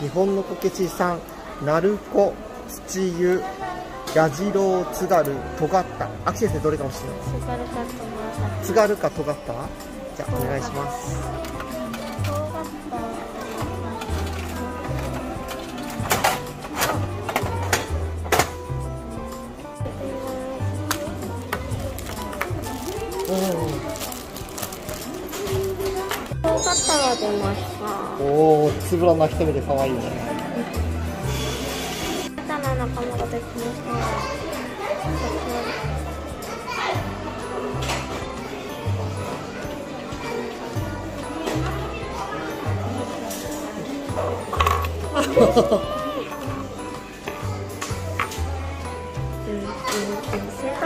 日本のこけしさん鳴子土湯やじろう津軽尖った。アキ先生どれかもしれない津軽かと思津軽か尖った？じゃあお願いします。尖出ました。おおつぶらいいね新たな仲間ができましたうんうんうん、